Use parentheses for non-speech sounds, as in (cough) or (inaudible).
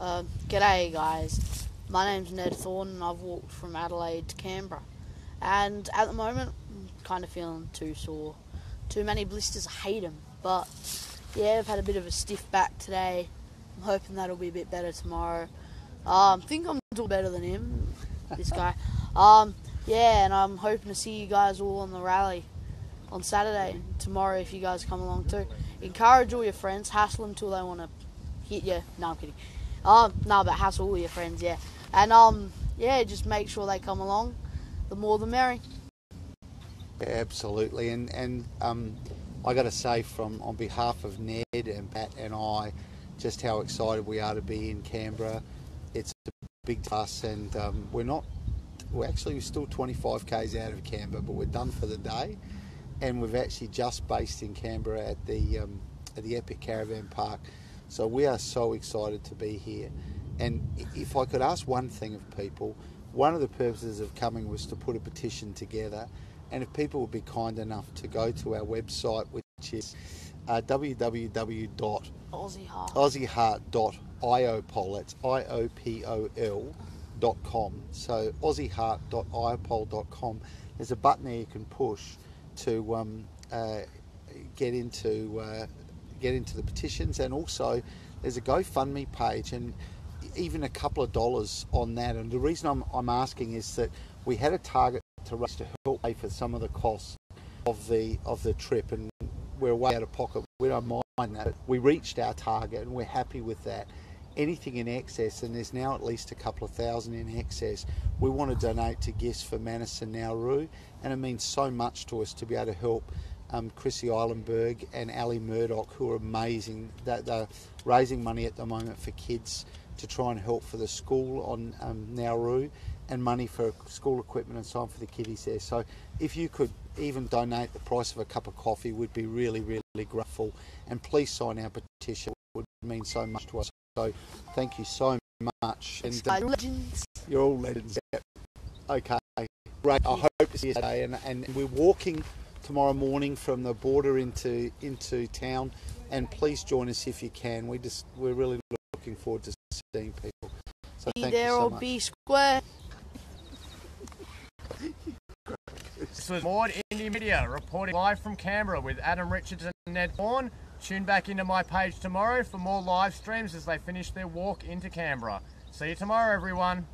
Uh, g'day, guys. My name's Ned Thorne, and I've walked from Adelaide to Canberra. And at the moment, I'm kind of feeling too sore. Too many blisters, I hate them. But yeah, I've had a bit of a stiff back today. I'm hoping that'll be a bit better tomorrow. Um, think I'm doing better than him, this guy. (laughs) Um, yeah, and I'm hoping to see you guys all on the rally on Saturday tomorrow if you guys come along too. Encourage all your friends, hassle them till they want to hit you. No, I'm kidding. Um, no, but hassle all your friends, yeah. And um, yeah, just make sure they come along. The more, the merry. Absolutely, and and um, I got to say from on behalf of Ned and Pat and I, just how excited we are to be in Canberra. It's a big task, and um, we're not. We're actually still 25 k's out of Canberra, but we're done for the day, and we've actually just based in Canberra at the um, at the Epic Caravan Park. So we are so excited to be here. And if I could ask one thing of people, one of the purposes of coming was to put a petition together. And if people would be kind enough to go to our website, which is uh, www.aussieheart.iopol, that's I-O-P-O-L dot com. So aussieheart.iopol.com. There's a button there you can push to um, uh, get into uh, get into the petitions, and also there's a GoFundMe page, and even a couple of dollars on that. And the reason I'm, I'm asking is that we had a target to raise to help pay for some of the costs of the of the trip, and we're way out of pocket. We don't mind that. We reached our target, and we're happy with that. Anything in excess, and there's now at least a couple of thousand in excess, we want to donate to Gifts for Manus and Nauru, and it means so much to us to be able to help um, Chrissy Eilenberg and Ali Murdoch, who are amazing. They're, they're, raising money at the moment for kids to try and help for the school on um, Nauru and money for school equipment and so on for the kiddies there. So if you could even donate the price of a cup of coffee, would be really, really grateful. And please sign our petition. It would mean so much to us. So thank you so much. And um, legends. You're all legends. Yep. Okay. Great. I hope to see you today. And, and we're walking tomorrow morning from the border into into town. And please join us if you can. We just we're really looking forward to seeing people. So be thank there you so or much. be square. This was Maud Indie Media reporting live from Canberra with Adam Richards and Ned Vaughan. Tune back into my page tomorrow for more live streams as they finish their walk into Canberra. See you tomorrow, everyone.